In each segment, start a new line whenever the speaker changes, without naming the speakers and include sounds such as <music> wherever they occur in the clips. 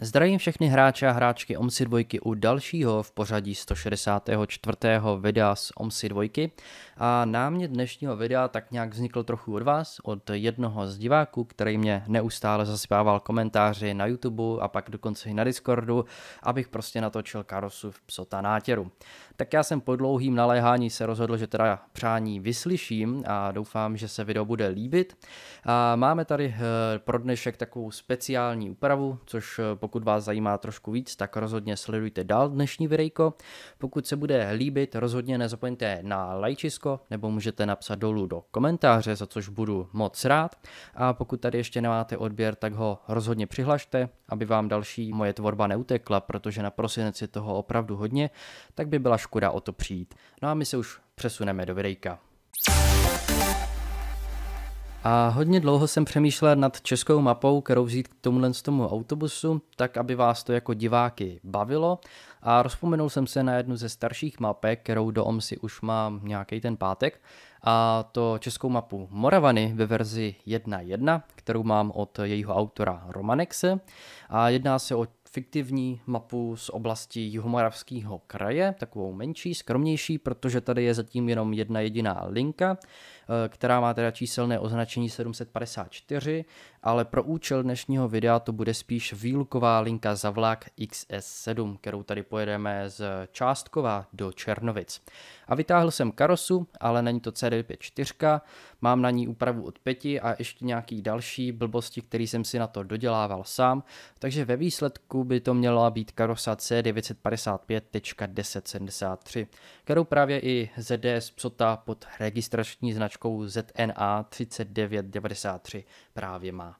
Zdravím všechny hráče a hráčky OMSI 2 u dalšího v pořadí 164. videa z OMSI 2 a námět dnešního videa tak nějak vznikl trochu od vás, od jednoho z diváků, který mě neustále zasypával komentáři na YouTube a pak dokonce i na Discordu, abych prostě natočil karosu v psota nátěru. Tak já jsem po dlouhým naléhání se rozhodl, že teda přání vyslyším a doufám, že se video bude líbit. A máme tady eh, pro dnešek takovou speciální úpravu, což eh, pokud vás zajímá trošku víc, tak rozhodně sledujte dál dnešní videjko. Pokud se bude líbit, rozhodně nezapomeňte na lajčisko, nebo můžete napsat dolů do komentáře, za což budu moc rád. A pokud tady ještě nemáte odběr, tak ho rozhodně přihlašte, aby vám další moje tvorba neutekla, protože na prosinec je toho opravdu hodně, tak by byla škoda o to přijít. No a my se už přesuneme do videjka. A hodně dlouho jsem přemýšlel nad českou mapou, kterou vzít k tomuhle tomu autobusu, tak aby vás to jako diváky bavilo. A rozpomenul jsem se na jednu ze starších mapek, kterou do OMSI už mám nějaký ten pátek. A to českou mapu Moravany ve verzi 1.1, kterou mám od jejího autora Romanexe. A jedná se o fiktivní mapu z oblasti Jihomoravského kraje, takovou menší, skromnější, protože tady je zatím jenom jedna jediná linka, která má teda číselné označení 754, ale pro účel dnešního videa to bude spíš výluková linka za vlak XS7, kterou tady pojedeme z Částkova do Černovic. A vytáhl jsem karosu, ale není to CD54, mám na ní úpravu od pěti a ještě nějaký další blbosti, který jsem si na to dodělával sám, takže ve výsledku by to měla být karosa C955.1073, kterou právě i ZDS Psota pod registrační značkou ZNA 3993 právě má.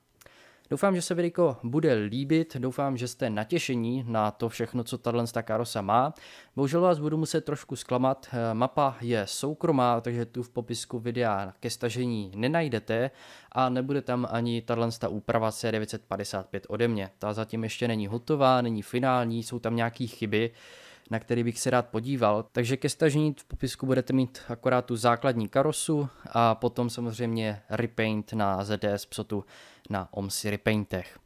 Doufám, že se videjko bude líbit, doufám, že jste natěšení na to všechno, co tahle karosa má. Bohužel vás budu muset trošku zklamat, eh, mapa je soukromá, takže tu v popisku videa ke stažení nenajdete a nebude tam ani tahle úprava C955 ode mě. Ta zatím ještě není hotová, není finální, jsou tam nějaké chyby, na který bych se rád podíval. Takže ke stažení v popisku budete mít akorát tu základní karosu a potom samozřejmě repaint na ZDS Psotu na OMSI repaintech.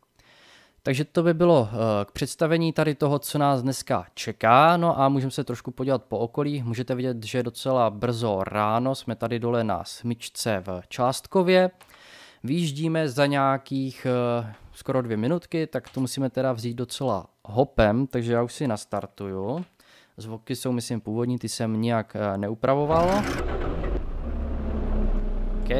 Takže to by bylo eh, k představení tady toho, co nás dneska čeká. No a můžeme se trošku podívat po okolí. Můžete vidět, že docela brzo ráno jsme tady dole na smyčce v Částkově. Výjíždíme za nějakých uh, skoro dvě minutky, tak to musíme teda vzít docela hopem, takže já už si nastartuju. Zvuky jsou, myslím, původní, ty jsem nijak uh, neupravoval. OK.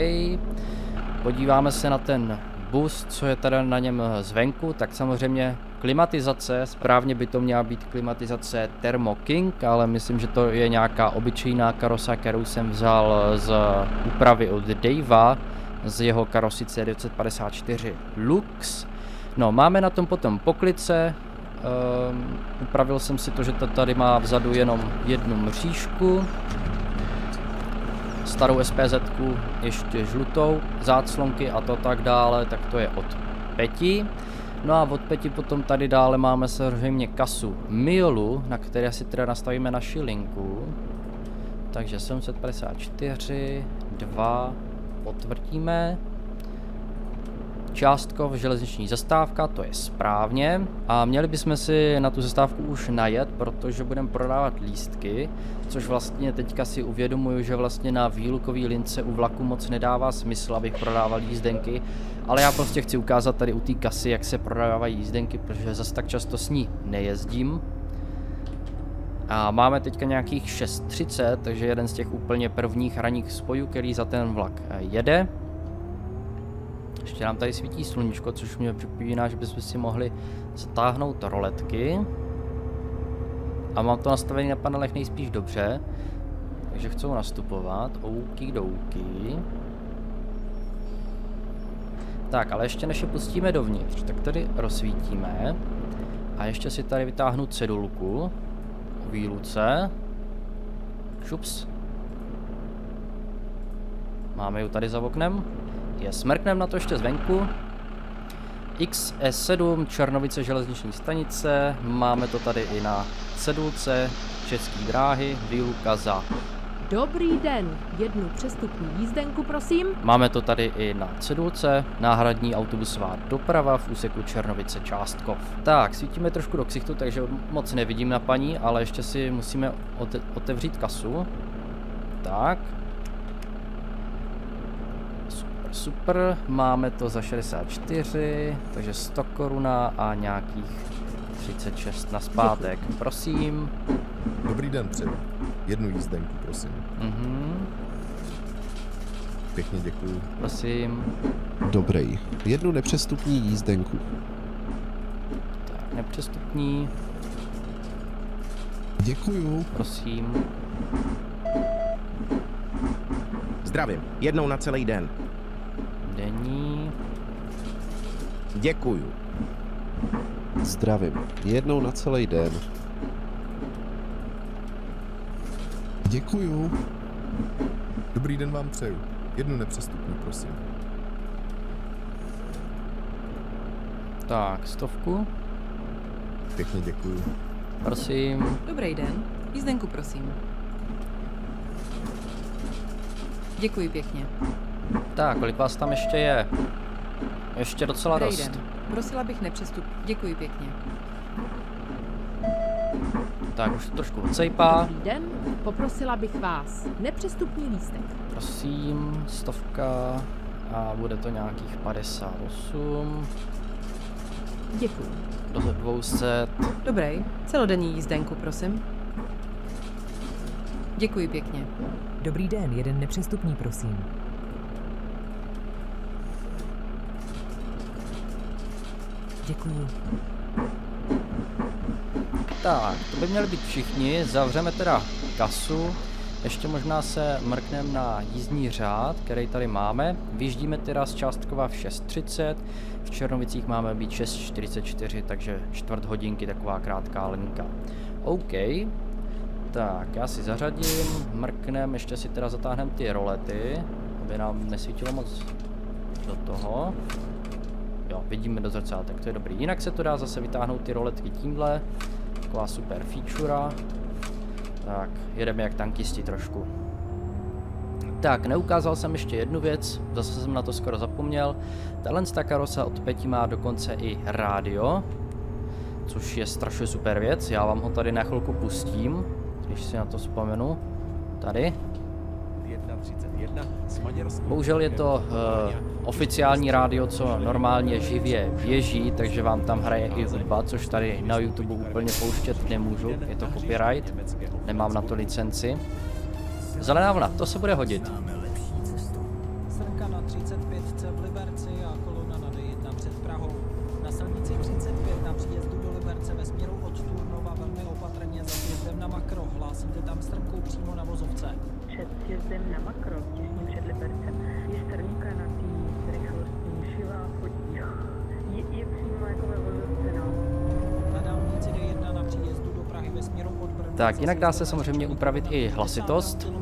Podíváme se na ten bus, co je tady na něm eh, zvenku, tak samozřejmě klimatizace, správně by to měla být klimatizace Thermo King, ale myslím, že to je nějaká obyčejná karosa, kterou jsem vzal z úpravy od Davea, z jeho karosy C954 Lux. No, máme na tom potom poklice, um, upravil jsem si to, že to tady má vzadu jenom jednu mřížku, starou SPZ, ještě žlutou, záclonky a to tak dále, tak to je od Peti. No a od Peti potom tady dále máme samozřejmě kasu Miolu, na které si teda nastavíme naši linku. Takže 754, 2, potvrdíme. Částkov železniční zastávka, to je správně. A měli bychom si na tu zastávku už najet, protože budeme prodávat lístky, což vlastně teďka si uvědomuju, že vlastně na výlukový lince u vlaku moc nedává smysl, abych prodával jízdenky, ale já prostě chci ukázat tady u té kasy, jak se prodávají jízdenky, protože zase tak často s ní nejezdím. A máme teďka nějakých 6.30, takže jeden z těch úplně prvních ranních spojů, který za ten vlak jede. Ještě nám tady svítí sluníčko, což mě připomíná, že bychom si mohli zatáhnout roletky. A mám to nastavené na panelech nejspíš dobře. Takže chcou nastupovat. Ouky douky. Tak, ale ještě než je pustíme dovnitř, tak tady rozsvítíme. A ještě si tady vytáhnu cedulku. Výluce. Šups. Máme ji tady za oknem je smrknem na to ještě zvenku. XS7 Černovice železniční stanice, máme to tady i na cedulce České dráhy, výluka za
Dobrý den, jednu přestupní jízdenku, prosím.
Máme to tady i na cedulce, náhradní autobusová doprava v úseku Černovice Částkov. Tak, svítíme trošku do ksichtu, takže moc nevidím na paní, ale ještě si musíme ote otevřít kasu. Tak. Super, super, máme to za 64, takže 100 koruna a nějakých 36 na zpátek. Prosím.
Dobrý den, přeju. Jednu jízdenku, prosím.
Mhm.
Pěkně děkuju.
Prosím.
Dobrý. Jednu nepřestupní jízdenku.
Tak, nepřestupní.
Děkuju.
Prosím.
Zdravím. Jednou na celý den.
Denní.
Děkuju.
Zdravím. Jednou na celý den. Děkuju.
Dobrý den vám přeju. Jednu nepřestupní, prosím.
Tak, stovku.
Pěkně děkuju.
Prosím.
Dobrý den. Jízdenku, prosím. Děkuji pěkně.
Tak, kolik vás tam ještě je? Ještě docela
Dobrý
dost.
den. Prosila bych nepřestup. Děkuji pěkně.
Tak, už to trošku odsejpá.
Dobrý den, poprosila bych vás. Nepřestupní lístek.
Prosím, stovka. A bude to nějakých 58.
Děkuji.
Do 200.
Dobrý. Celodenní jízdenku, prosím. Děkuji pěkně.
Dobrý den, jeden nepřestupní, prosím. Děkuju.
Tak, to by měli být všichni. Zavřeme teda kasu. Ještě možná se mrkneme na jízdní řád, který tady máme. Vyjíždíme teda z Částkova v 6.30. V Černovicích máme být 6.44, takže čtvrt hodinky, taková krátká linka. OK. Tak, já si zařadím, mrknem, ještě si teda zatáhneme ty rolety, aby nám nesvítilo moc do toho. Jo, vidíme do zrcátek, to je dobrý. Jinak se to dá zase vytáhnout ty roletky tímhle. Taková super feature. Tak, jedeme jak tankisti trošku. Tak, neukázal jsem ještě jednu věc, zase jsem na to skoro zapomněl. Tahle ta karosa od Peti má dokonce i rádio, což je strašně super věc. Já vám ho tady na chvilku pustím, když si na to vzpomenu. Tady. Bohužel je to uh, oficiální rádio, co normálně živě běží, takže vám tam hraje i hudba, což tady na YouTube úplně pouštět nemůžu, je to copyright, nemám na to licenci. Zelená vlna, to se bude hodit.
Srnka na 35 v Liberci a kolona na D1 před Prahou. Na silnici 35 na příjezdu do Liberce ve směru od Turnova velmi opatrně za sjezdem na Makro. Hlásíte tam přímo na vozovce.
před sjezdem na Makro, těsně před Libercem,
Tak,
za
jinak dá se samozřejmě upravit i
50
hlasitost.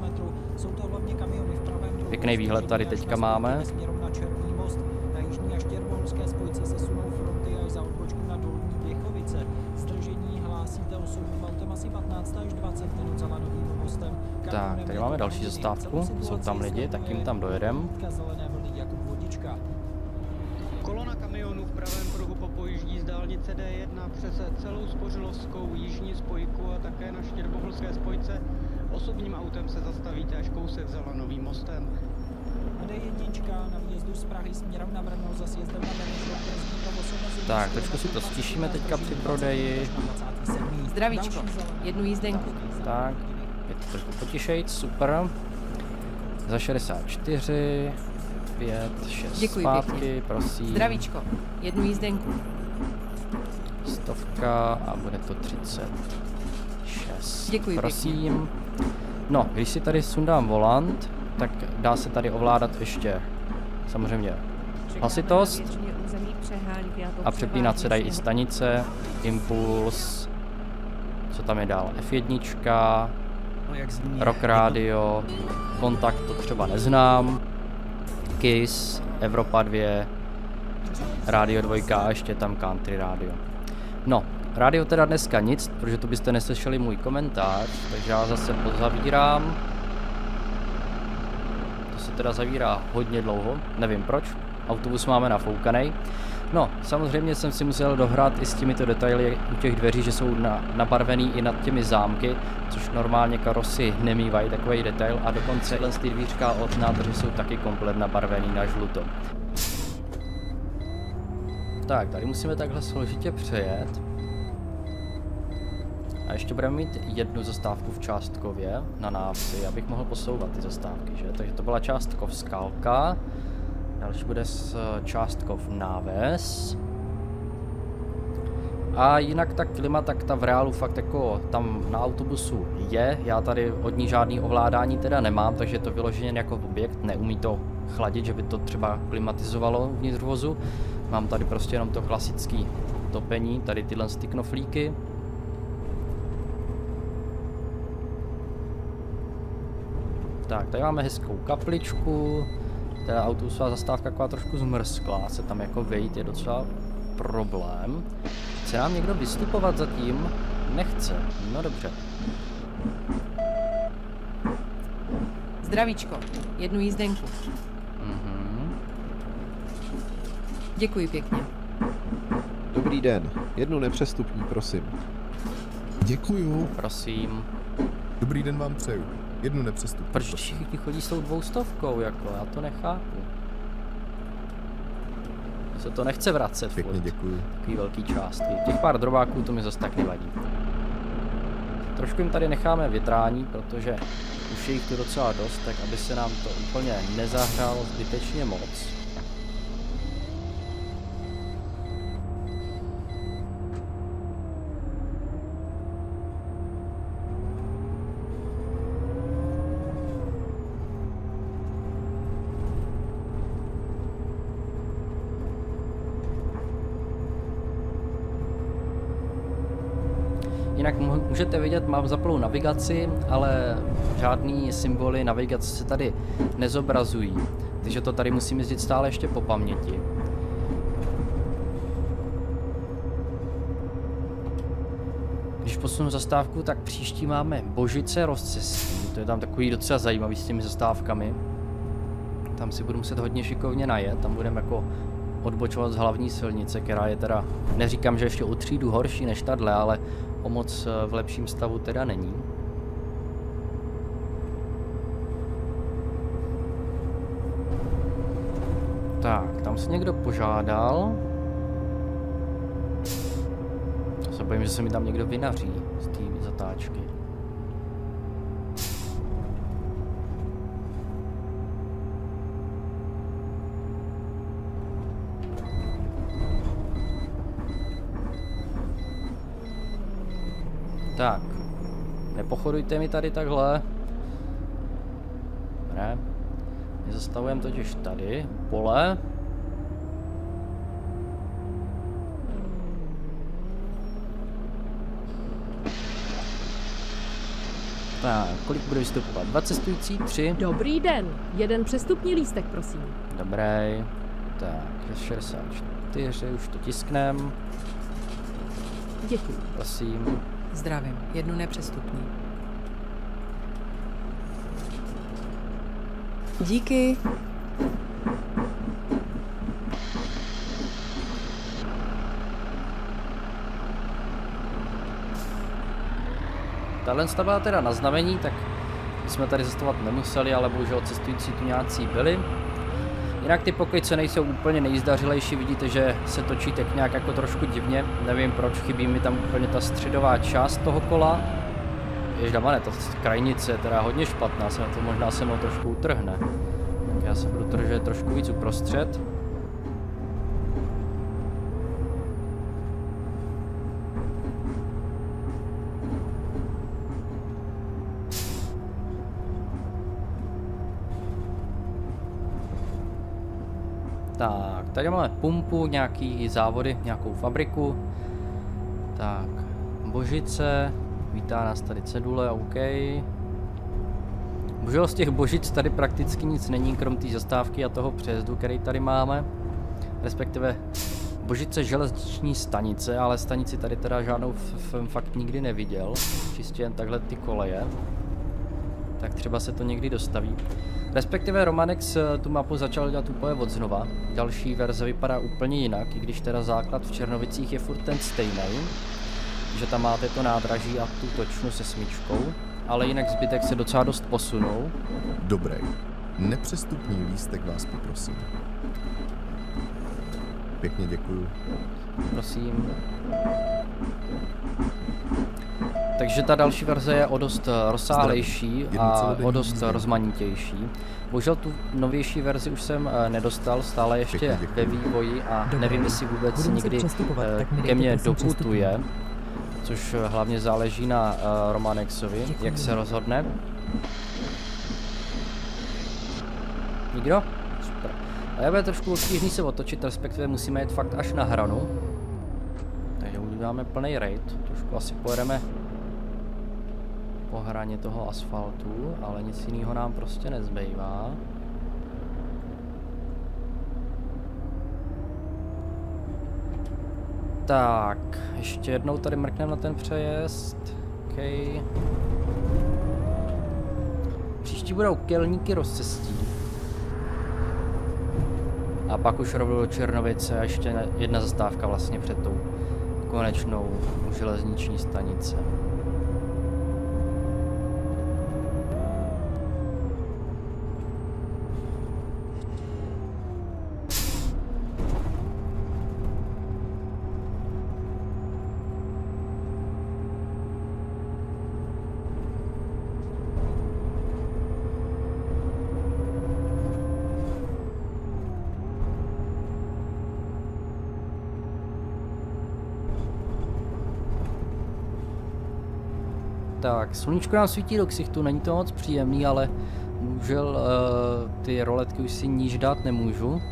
Pěkný výhled tady teďka máme.
Směru Směrem na Černý most. Na jižní a štěrbohorské spojce se sunou fronty až za odbočku na Dolní Běchovice. Zdržení hlásíte osobním autem asi 15 až 20 minut za Lanovým mostem.
Tak, tady máme další zastávku, jsou tam lidi, tak jim tam dojedem.
Štěrboholské spojce. Osobním autem se zastavíte až kousek za Lanovým mostem.
A D1 na výjezdu z Prahy směrem na Brno za sjezdem na omezení
Tak, trošku si to stišíme teďka při prodeji.
27.
Zdravíčko. Jednu jízdenku.
Tak, je to trošku potišejc, super. Za 64, 5, 6
Děkuji
zpátky,
pěkně.
prosím.
Zdravíčko. Jednu jízdenku.
Stovka a bude to 36.
Děkuji
Prosím. No, když si tady sundám volant, tak dá se tady ovládat ještě samozřejmě hlasitost a přepínat se dají i stanice, impuls, co tam je dál, F1, rock radio, kontakt to třeba neznám, KISS, Evropa 2, Radio 2 a ještě tam country radio. No, rádio teda dneska nic, protože to byste neslyšeli můj komentář, takže já zase pozavírám se teda zavírá hodně dlouho, nevím proč. Autobus máme nafoukaný. No, samozřejmě jsem si musel dohrát i s těmito detaily u těch dveří, že jsou na, nabarvený i nad těmi zámky, což normálně karosy nemývají takový detail a dokonce jen ty dvířka od nádrže jsou taky komplet nabarvený na žluto. Tak, tady musíme takhle složitě přejet. A ještě budeme mít jednu zastávku v Částkově na návsi, abych mohl posouvat ty zastávky, že? Takže to byla Částkov Skalka. Další bude s Částkov Náves. A jinak ta klima, tak ta v reálu fakt jako tam na autobusu je. Já tady od ní žádný ovládání teda nemám, takže to vyloženě jako objekt. Neumí to chladit, že by to třeba klimatizovalo uvnitř vozu. Mám tady prostě jenom to klasické topení, tady tyhle ty knoflíky. Tak, tady máme hezkou kapličku. Ta autobusová zastávka taková trošku zmrzklá, se tam jako vejít je docela problém. Chce nám někdo vystupovat zatím? Nechce. No dobře.
Zdravíčko, jednu jízdenku.
Mhm.
Děkuji pěkně.
Dobrý den. Jednu nepřestupní, prosím.
Děkuju.
Prosím.
Dobrý den vám přeju. Jednu nepřestupní.
Proč
prosím.
všichni chodí s tou dvoustovkou, jako? Já to nechápu. Mně Se to nechce vracet
Pěkně
furt.
děkuju.
Takový velký částky. Těch pár drobáků to mi zase tak nevadí. Trošku jim tady necháme větrání, protože už je jich tu docela dost, tak aby se nám to úplně nezahrálo zbytečně moc. Jinak mu- můžete vidět, mám zaplou navigaci, ale žádný symboly navigace se tady nezobrazují. Takže to tady musím jezdit stále ještě po paměti. Když posunu zastávku, tak příští máme Božice rozcestí. To je tam takový docela zajímavý s těmi zastávkami. Tam si budu muset hodně šikovně najet, tam budeme jako odbočovat z hlavní silnice, která je teda, neříkám, že ještě o třídu horší než tahle, ale o moc eh, v lepším stavu teda není. Tak, tam se někdo požádal. Já se bojím, že se mi tam někdo vynaří z té zatáčky. Tak, nepochodujte mi tady takhle. Ne. My zastavujeme totiž tady, pole. Tak, kolik bude vystupovat? Dva cestující? Tři?
Dobrý den, jeden přestupní lístek, prosím.
Dobrý. Tak, 64, už to tisknem.
Děkuji.
Prosím.
Zdravím, jednu nepřestupní. Díky.
Tahle byla teda na znamení, tak jsme tady zastavovat nemuseli, ale bohužel cestující tu nějací byli. Jinak ty pokyce nejsou úplně nejzdařilejší, vidíte, že se točí tak nějak jako trošku divně. Nevím proč, chybí mi tam úplně ta středová část toho kola. Ježdamane, ta krajnice je teda hodně špatná, se na to možná se mnou trošku utrhne. Tak já se budu držet trošku víc uprostřed. Tak, tady máme pumpu, nějaký závody, nějakou fabriku. Tak, Božice, vítá nás tady cedule, OK. Bohužel z těch Božic tady prakticky nic není, krom té zastávky a toho přejezdu, který tady máme. Respektive Božice železniční stanice, ale stanici tady teda žádnou f- fakt nikdy neviděl. Čistě jen takhle ty koleje. tak třeba se to někdy dostaví. Respektive Romanex eh, tu mapu začal dělat úplně od znova. Další verze vypadá úplně jinak, i když teda základ v Černovicích je furt ten stejný. Že tam máte to nádraží a tu točnu se smyčkou. Ale jinak zbytek se docela dost posunul.
Dobrý. Nepřestupný lístek vás poprosím. Pěkně děkuju.
Prosím. Takže ta další verze je o dost eh, rozsáhlejší a o dost
jízdenka.
rozmanitější. Bohužel tu novější verzi už jsem eh, nedostal, stále ještě ve vývoji a nevím, jestli vůbec eh,
mi
ke mně doputuje. Což eh, hlavně záleží na Romanexovi, jak se rozhodne. Nikdo? Super. A já bude trošku obtížný se otočit, respektive musíme jet fakt až na hranu. Takže uděláme plný raid. Trošku asi pojedeme po hraně toho asfaltu, ale nic jiného nám prostě nezbývá. Tak, ještě jednou tady mrkneme na ten přejezd. OK. Příští budou kelníky rozcestí. A pak už rovnou do Černovice a ještě jedna zastávka vlastně před tou konečnou železniční stanice. Tak, sluníčko nám svítí do ksichtu, není to moc příjemný, ale bohužel uh, ty roletky už si níž dát nemůžu.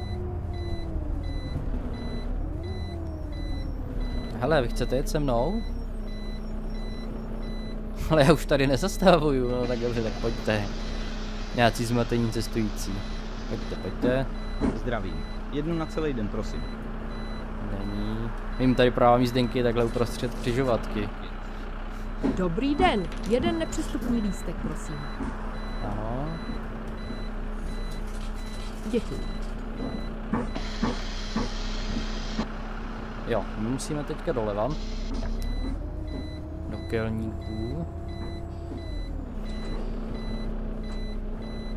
Hele, vy chcete jet se mnou? <laughs> Ale já už tady nezastavuju, no tak dobře, tak pojďte. Nějací zmatení cestující. Pojďte, pojďte.
Zdravím. Jednu na celý den, prosím.
Není. Jim tady právě jízdenky takhle uprostřed křižovatky.
Dobrý den, jeden nepřestupný lístek, prosím.
Ano.
Děkuji.
Jo, my musíme teďka doleva. Do kelníků.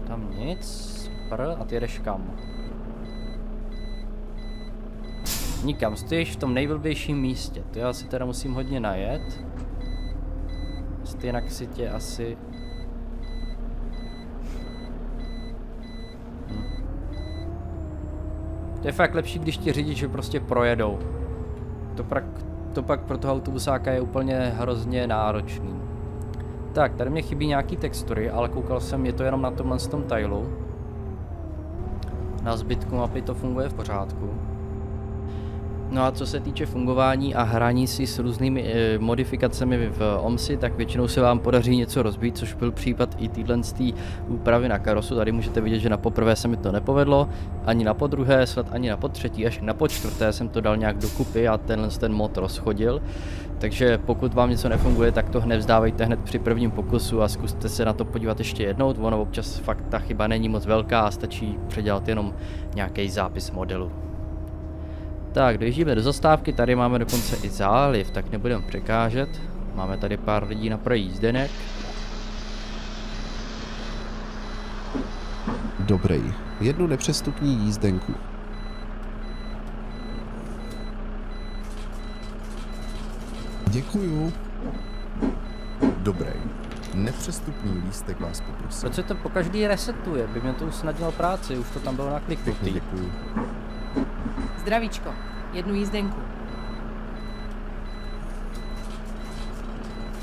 Tam nic. Super, a ty jedeš kam? Nikam, stojíš v tom nejblbějším místě. To já si teda musím hodně najet. Jinak si tě asi... Hm. To je fakt lepší, když ti řidiči prostě projedou. To, pak, to pak pro toho autobusáka je úplně hrozně náročný. Tak, tady mě chybí nějaký textury, ale koukal jsem, je to jenom na tomhle tom tailu. Na zbytku mapy to funguje v pořádku. No a co se týče fungování a hraní si s různými e, modifikacemi v OMSI, tak většinou se vám podaří něco rozbít, což byl případ i téhle úpravy na karosu. Tady můžete vidět, že na poprvé se mi to nepovedlo, ani na podruhé, snad ani na potřetí, až na počtvrté jsem to dal nějak dokupy a tenhle ten mod rozchodil. Takže pokud vám něco nefunguje, tak to hned vzdávejte hned při prvním pokusu a zkuste se na to podívat ještě jednou. Ono občas fakt ta chyba není moc velká a stačí předělat jenom nějaký zápis modelu. Tak, dojíždíme do zastávky, tady máme dokonce i záliv, tak nebudeme překážet. Máme tady pár lidí na projízdenek.
Dobrý. Jednu nepřestupní jízdenku.
Děkuju. Dobrý. Nepřestupný lístek vás poprosím.
Proč se to po každý resetuje? By mě to usnadnilo práci, už to tam bylo
Pěkně
nakliknutý.
děkuju.
Zdravíčko, jednu jízdenku.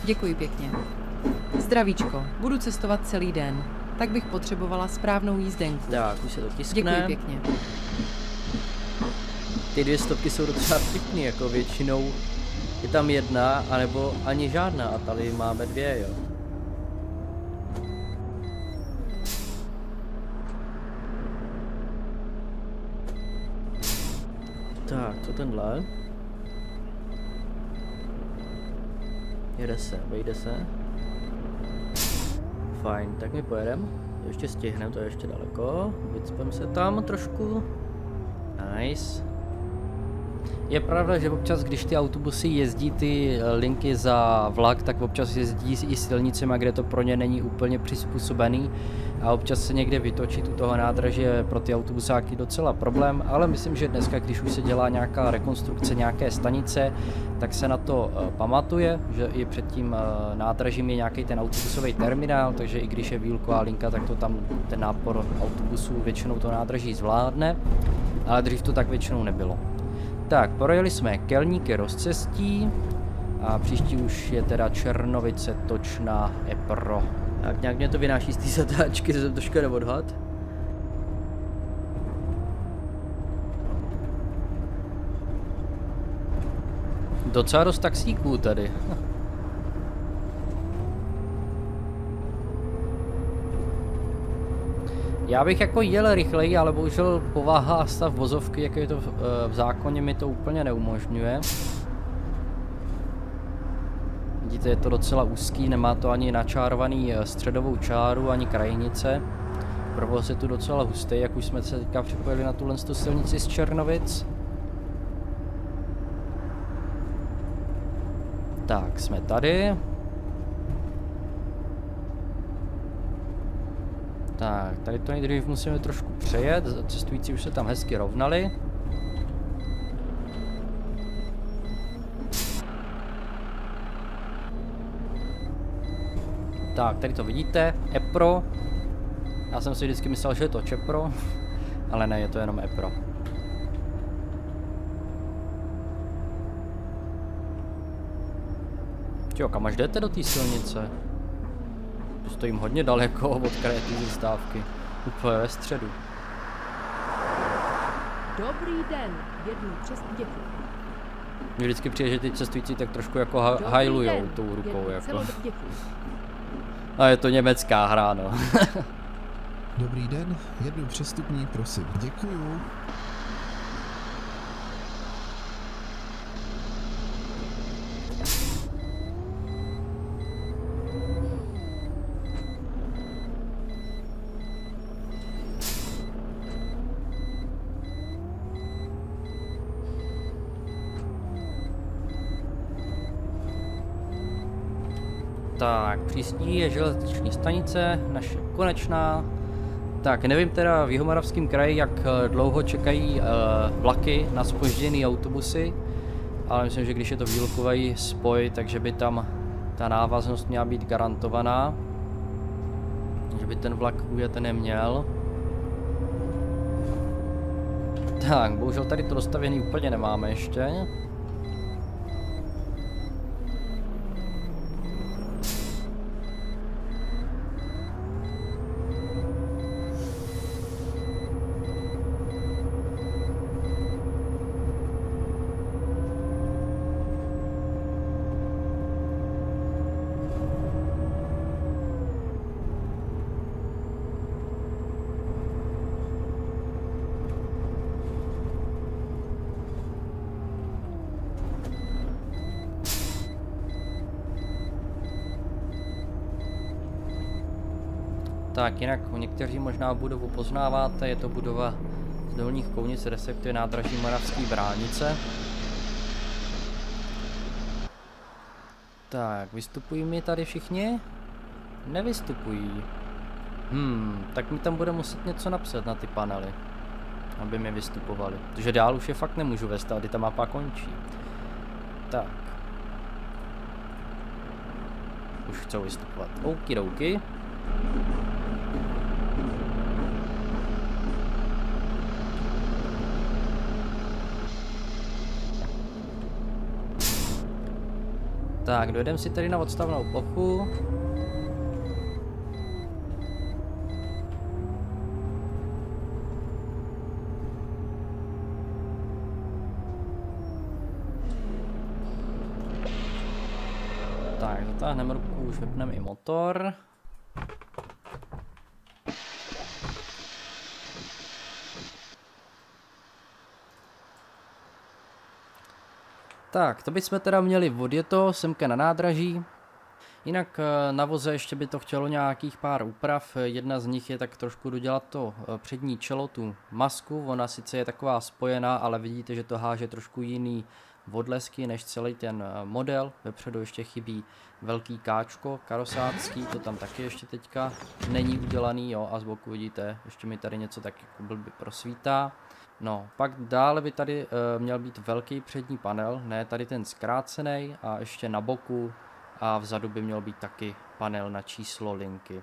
Děkuji pěkně. Zdravíčko, budu cestovat celý den. Tak bych potřebovala správnou jízdenku.
Tak, už se to
Děkuji
tiskne.
pěkně.
Ty dvě stovky jsou docela vtipný, jako většinou je tam jedna, anebo ani žádná a tady máme dvě, jo. Tak, co tenhle? Jede se, vejde se. fajn, tak my pojedeme. To ještě stihneme, to je ještě daleko. Vycpem se tam trošku. Nice. Je pravda, že občas, když ty autobusy jezdí ty eh, linky za vlak, tak občas jezdí i silnicemi, kde to pro ně není úplně přizpůsobený a občas se někde vytočit u toho nádraží je pro ty autobusáky docela problém, ale myslím, že dneska, když už se dělá nějaká rekonstrukce nějaké stanice, tak se na to uh, pamatuje, že i před tím uh, nádražím je nějaký ten autobusový terminál, takže i když je výluková linka, tak to tam ten nápor autobusů většinou to nádraží zvládne, ale dřív to tak většinou nebylo. Tak, projeli jsme Kelníky rozcestí a příští už je teda Černovice Točná Epro. Tak nějak mě to vynáší z té zatáčky, jsem trošku neodhad. Docela dost taxíků tady. Já bych jako jel rychleji, ale bohužel povaha a stav vozovky, jak je to v, eh, v zákoně, mi to úplně neumožňuje. Vidíte, je to docela úzký, nemá to ani načárovaný eh, středovou čáru, ani krajnice. Provoz je tu docela hustý, jak už jsme se teďka připojili na tuhle silnici z Černovic. Tak, jsme tady. Tak, tady to nejdřív musíme trošku přejet, cestující už se tam hezky rovnali. Tak, tady to vidíte, EPRO. Já jsem si vždycky myslel, že je to ČEPRO, <laughs> ale ne, je to jenom EPRO. Jo, kam až jdete do té silnice? Stojím hodně daleko od kraje té zastávky. Úplně ve středu.
Dobrý den, jednu přes děkuji.
Mně vždycky přijde, že ty cestující tak trošku jako ha hajlujou tou rukou. Jako. A je to německá hra, no.
Dobrý den, jednu přestupní, prosím. Děkuju.
Přístí je železniční stanice, naše konečná. Tak, nevím teda v Jihomoravském kraji, jak eh, dlouho čekají uh, vlaky na spožděný autobusy, ale myslím, že když je to výlukový spoj, takže by tam ta návaznost měla být garantovaná. Že by ten vlak ujet neměl. Tak, bohužel tady to dostavěný úplně nemáme ještě. Tak jinak někteří možná budovu poznáváte, je to budova z dolních kounic, respektive nádraží Moravský bránice. Tak, vystupují mi tady všichni? Nevystupují. Hmm, tak mi tam bude muset něco napsat na ty panely, aby mi vystupovali. Protože dál už je fakt nemůžu vést, tady ta mapa končí. Tak. Už chcou vystupovat. Okidoki. Tak, dojdeme si tady na odstavnou plochu. Tak, zatáhneme ruku, už vypneme i motor. Tak, to bychom teda měli odjeto semka na nádraží. Jinak eh, na voze ještě by to chtělo nějakých pár úprav. Jedna z nich je tak trošku dodělat to eh, přední čelo, tu masku. Ona sice je taková spojená, ale vidíte, že to háže trošku jiný odlesky než celý ten eh, model. Vepředu ještě chybí velký káčko karosácký, to tam taky ještě teďka není udělaný, jo, a z boku vidíte, ještě mi tady něco tak jako blbě prosvítá. No, pak dále by tady e, měl být velký přední panel, ne tady ten zkrácený a ještě na boku a vzadu by měl být taky panel na číslo linky.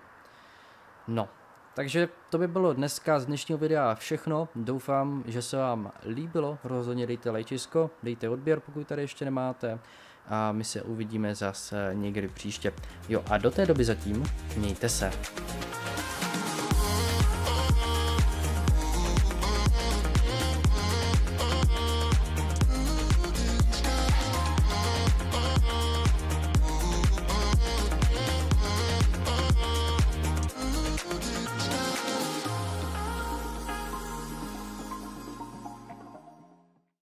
No, takže to by bylo dneska z dnešního videa všechno. Doufám, že se vám líbilo. Rozhodně dejte lajčisko, dejte odběr, pokud tady ještě nemáte. A my se uvidíme zase někdy příště. Jo a do té doby zatím mějte se.